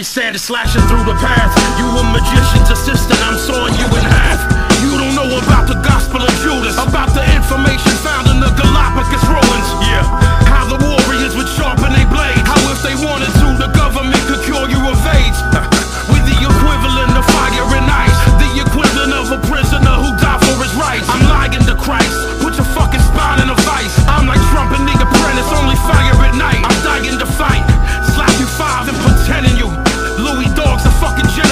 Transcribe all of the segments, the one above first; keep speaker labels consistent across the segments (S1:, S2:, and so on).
S1: Barry Sanders slashing through the path. You a magician's assistant, I'm sawing fucking genocide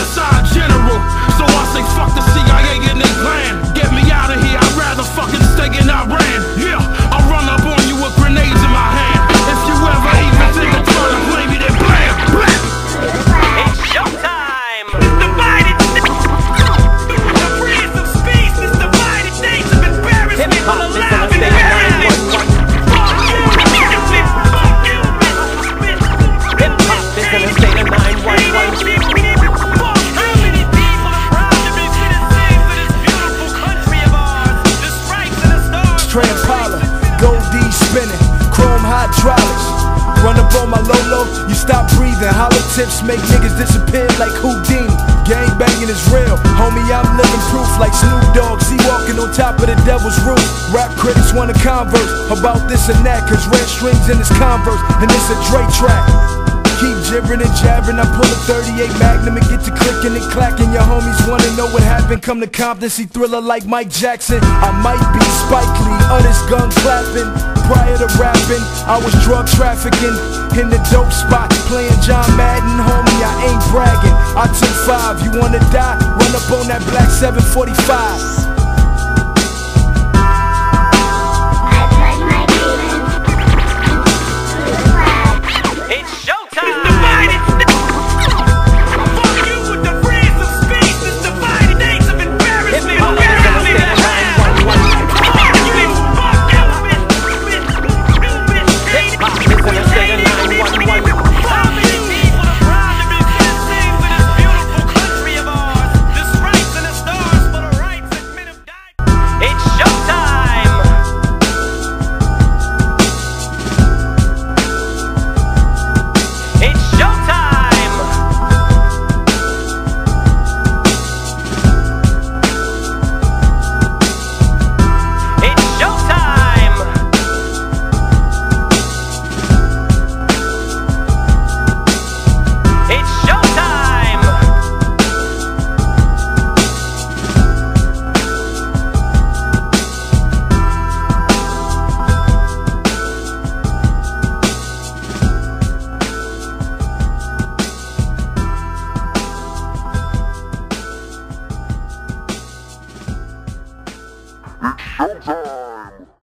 S2: hydraulics. Run up on my Lolo, you stop breathing. Hollow tips make niggas disappear like Houdini. Gang banging is real, homie. I'm living proof like Snoop Dogg. See walking on top of the devil's roof. Rap critics wanna converse about this and that, cause red strings in his converse, and it's a Dre track. Keep gibbering and jabbering. I pull a 38 Magnum and get to clicking and clacking. Your homies wanna know what happened. Come to Compton, see thriller like Mike Jackson. I might be Spike Lee, others gun clapping. I was drug trafficking in the dope spot, playing John Madden. Homie, I ain't bragging. I took five. You wanna die? Run up on that black 745. Showtime!